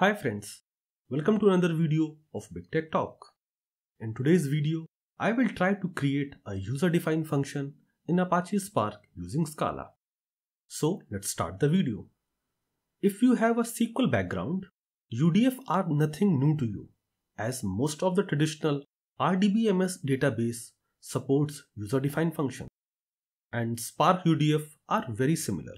Hi friends, welcome to another video of Big Tech Talk. In today's video, I will try to create a user-defined function in Apache Spark using Scala. So let's start the video. If you have a SQL background, UDF are nothing new to you as most of the traditional RDBMS database supports user-defined function and Spark UDF are very similar.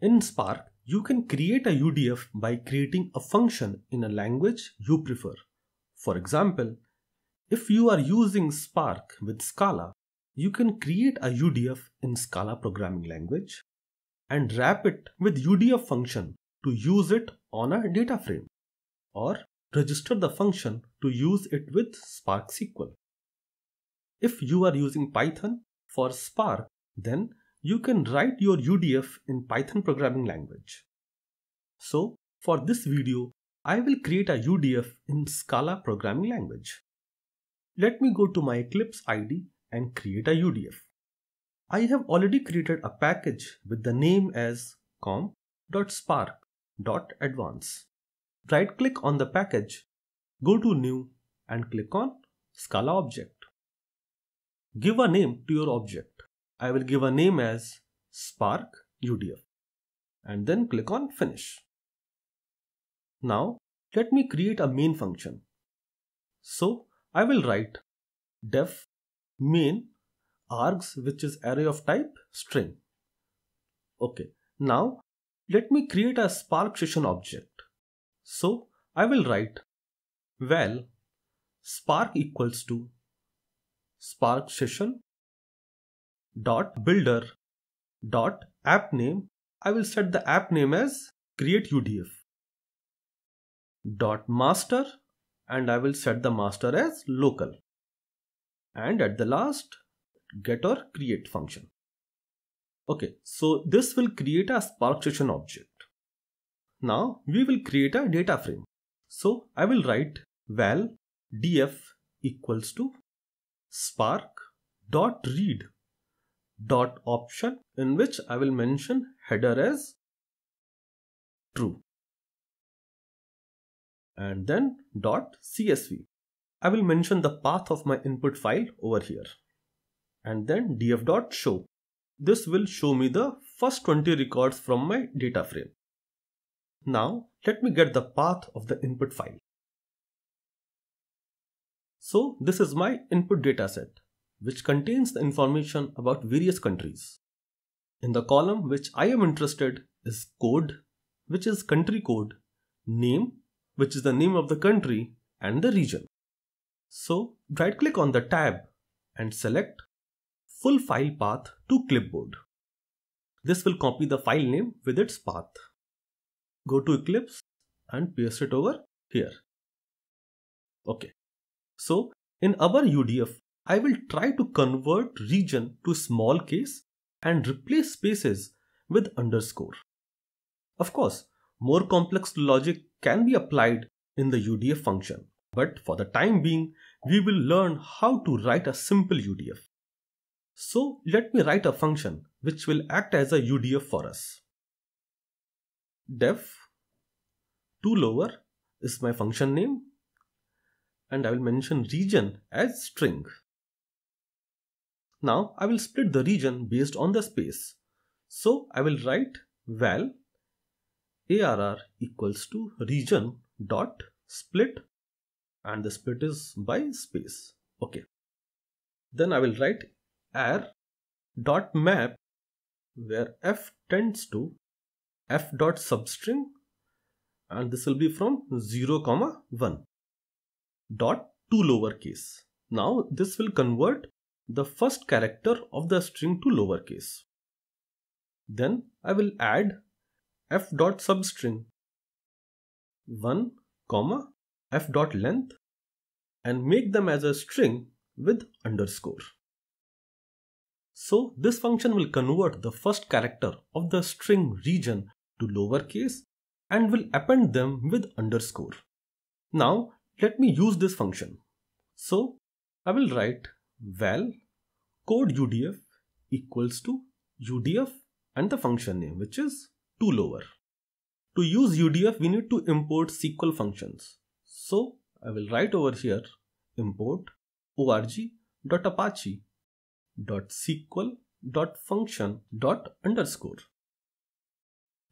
In Spark, you can create a UDF by creating a function in a language you prefer. For example, if you are using Spark with Scala, you can create a UDF in Scala programming language and wrap it with UDF function to use it on a data frame or register the function to use it with Spark SQL. If you are using Python for Spark, then you can write your UDF in Python programming language. So for this video, I will create a UDF in Scala programming language. Let me go to my Eclipse IDE and create a UDF. I have already created a package with the name as com.spark.advance. Right click on the package, go to new and click on Scala object. Give a name to your object. I will give a name as Spark UDF and then click on finish. Now let me create a main function. So I will write def main args which is array of type string. Okay, now let me create a Spark session object. So I will write val spark equals to spark session dot builder dot app name I will set the app name as create UDF dot master and I will set the master as local and at the last get or create function. Okay, so this will create a Spark session object. Now we will create a data frame. So I will write val df equals to spark dot read dot option in which I will mention header as true and then dot csv. I will mention the path of my input file over here and then df dot show. This will show me the first 20 records from my data frame. Now let me get the path of the input file. So this is my input dataset which contains the information about various countries. In the column which I am interested is code which is country code, name which is the name of the country and the region. So right click on the tab and select full file path to clipboard. This will copy the file name with its path. Go to Eclipse and paste it over here. Okay. So in our UDF, I will try to convert region to small case and replace spaces with underscore. Of course, more complex logic can be applied in the UDF function, but for the time being, we will learn how to write a simple UDF. So let me write a function which will act as a UDF for us. def to lower is my function name and I will mention region as string. Now I will split the region based on the space. So I will write val arr equals to region dot split and the split is by space. Okay. Then I will write arr dot map where f tends to f dot substring and this will be from 0 comma 1 dot to lowercase. Now this will convert the first character of the string to lowercase. Then I will add f dot substring 1 comma f dot length and make them as a string with underscore. So this function will convert the first character of the string region to lowercase and will append them with underscore. Now let me use this function. So I will write val code UDF equals to UDF and the function name which is to lower. to use UDF, we need to import SQL functions. So I will write over here import org.apache.sql.function.underscore.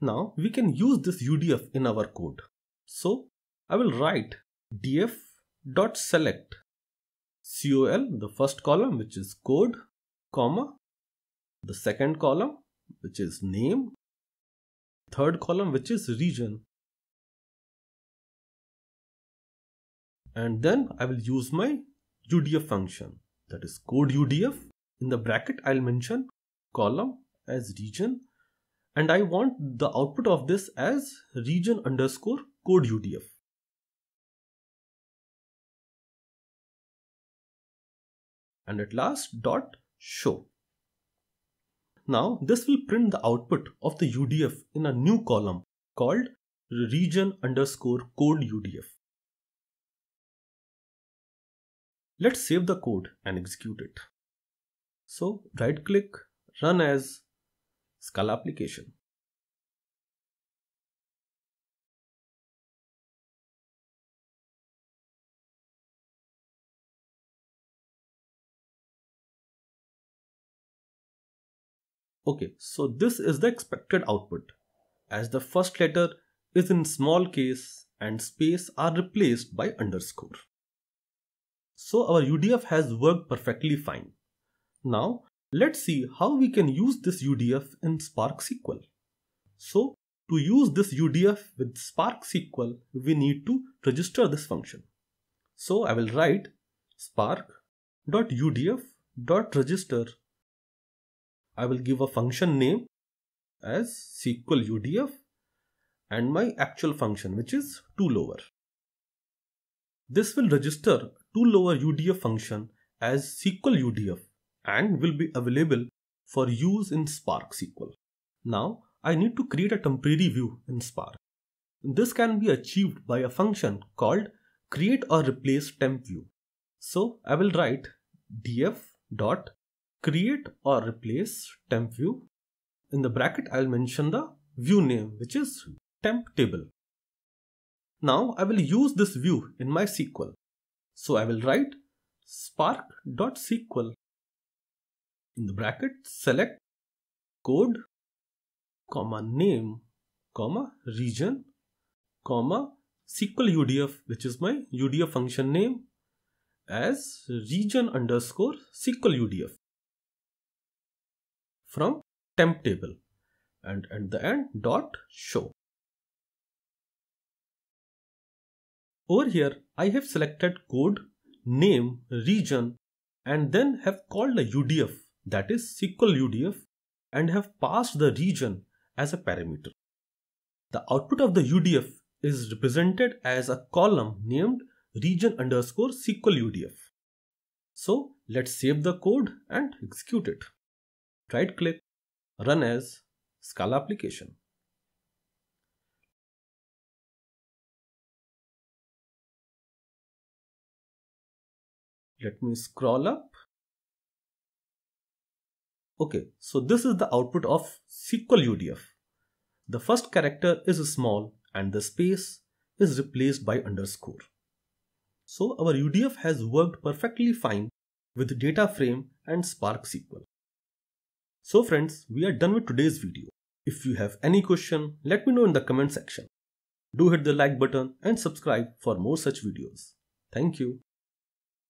Now we can use this UDF in our code. So I will write df.select col, the first column which is code, comma, the second column which is name, third column which is region. And then I will use my UDF function that is code UDF. In the bracket I'll mention column as region and I want the output of this as region underscore code UDF. And at last dot show. Now this will print the output of the UDF in a new column called region underscore code UDF. Let's save the code and execute it. So right click, run as Scala application. Okay, so this is the expected output as the first letter is in small case and space are replaced by underscore. So our UDF has worked perfectly fine. Now let's see how we can use this UDF in Spark SQL. So to use this UDF with Spark SQL, we need to register this function. So I will write spark.udf.register I will give a function name as SQL UDF and my actual function which is toLower. This will register toLower UDF function as SQL UDF and will be available for use in Spark SQL. Now I need to create a temporary view in Spark. This can be achieved by a function called create or replace temp view. So I will write df dot create or replace temp view. In the bracket, I'll mention the view name, which is temp table. Now I will use this view in my SQL. So I will write spark.sql in the bracket select code comma name comma region comma SQL UDF which is my UDF function name as region underscore SQL UDF from temp table and at the end dot show. Over here I have selected code, name, region and then have called a UDF that is SQL UDF and have passed the region as a parameter. The output of the UDF is represented as a column named region underscore SQL UDF. So let's save the code and execute it right click, run as Scala application. Let me scroll up. Okay, so this is the output of SQL UDF. The first character is small and the space is replaced by underscore. So our UDF has worked perfectly fine with data frame and Spark SQL. So friends, we are done with today's video. If you have any question, let me know in the comment section. Do hit the like button and subscribe for more such videos. Thank you.